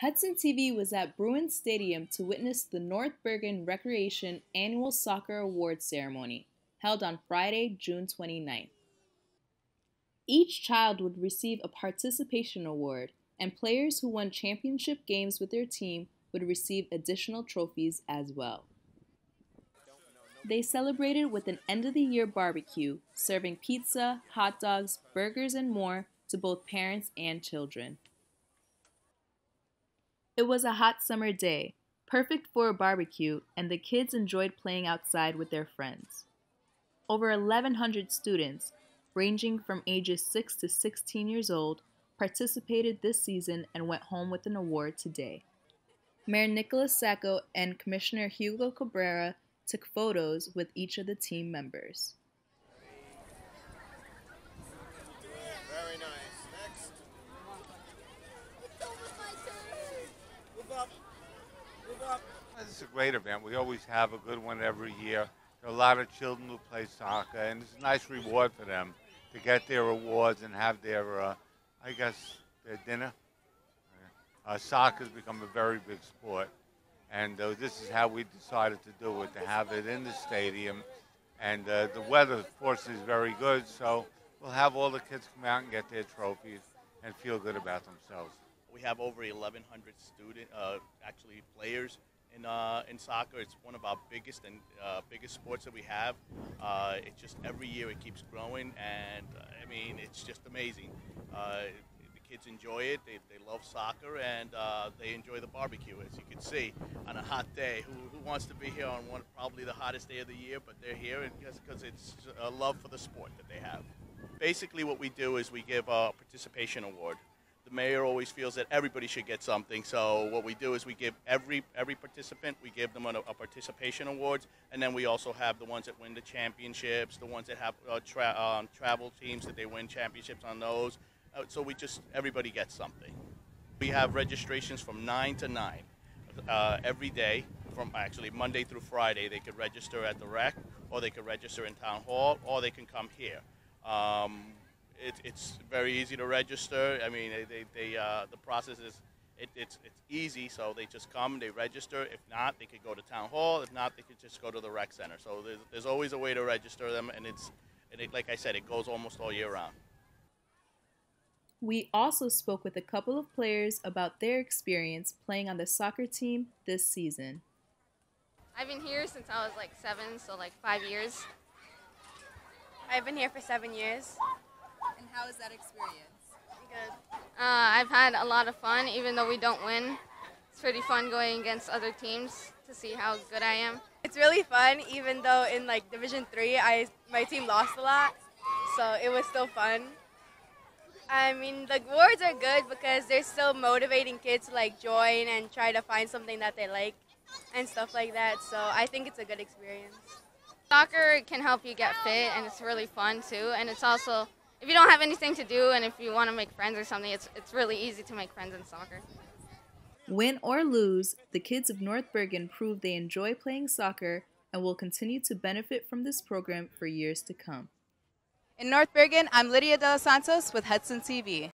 Hudson TV was at Bruins Stadium to witness the North Bergen Recreation Annual Soccer Awards Ceremony, held on Friday, June 29th. Each child would receive a participation award, and players who won championship games with their team would receive additional trophies as well. They celebrated with an end of the year barbecue, serving pizza, hot dogs, burgers, and more to both parents and children. It was a hot summer day, perfect for a barbecue, and the kids enjoyed playing outside with their friends. Over 1,100 students, ranging from ages 6 to 16 years old, participated this season and went home with an award today. Mayor Nicholas Sacco and Commissioner Hugo Cabrera took photos with each of the team members. Very nice. Next. Move up. Is a great event. We always have a good one every year. There are a lot of children who play soccer, and it's a nice reward for them to get their awards and have their, uh, I guess, their dinner. Uh, has become a very big sport, and uh, this is how we decided to do it, to have it in the stadium. And uh, the weather, fortunately, is very good, so we'll have all the kids come out and get their trophies and feel good about themselves. We have over 1,100 student, uh, actually players in uh, in soccer. It's one of our biggest and uh, biggest sports that we have. Uh, it just every year it keeps growing, and uh, I mean it's just amazing. Uh, the kids enjoy it. They, they love soccer, and uh, they enjoy the barbecue, as you can see on a hot day. Who, who wants to be here on one probably the hottest day of the year? But they're here because it's a love for the sport that they have. Basically, what we do is we give a participation award the mayor always feels that everybody should get something. So what we do is we give every every participant we give them a, a participation awards, and then we also have the ones that win the championships, the ones that have uh, tra- um, travel teams that they win championships on those. Uh, so we just everybody gets something. We have registrations from nine to nine uh, every day. From actually Monday through Friday, they could register at the rec, or they could register in town hall, or they can come here. Um, it, it's very easy to register. I mean, they, they, uh, the process is it, it's, it's easy, so they just come, they register. If not, they could go to town hall. If not, they could just go to the rec center. So there's, there's always a way to register them, and it's and it, like I said, it goes almost all year round. We also spoke with a couple of players about their experience playing on the soccer team this season. I've been here since I was like seven, so like five years. I've been here for seven years. And how is that experience? Good. Uh, I've had a lot of fun, even though we don't win. It's pretty fun going against other teams to see how good I am. It's really fun, even though in like Division Three, I my team lost a lot, so it was still fun. I mean, the awards are good because they're still motivating kids to like join and try to find something that they like and stuff like that. So I think it's a good experience. Soccer can help you get fit, and it's really fun too. And it's also if you don't have anything to do and if you want to make friends or something, it's, it's really easy to make friends in soccer. Win or lose, the kids of North Bergen prove they enjoy playing soccer and will continue to benefit from this program for years to come. In North Bergen, I'm Lydia De Los Santos with Hudson TV.